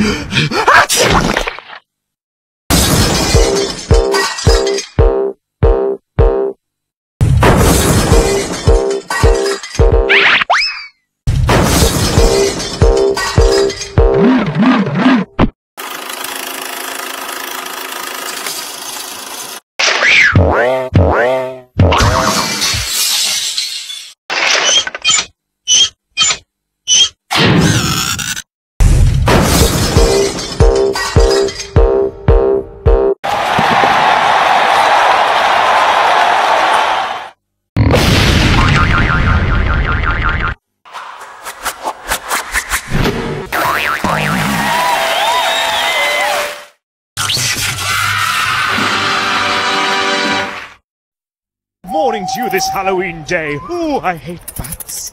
Wow. Morning to you this Halloween day. Ooh, I hate bats.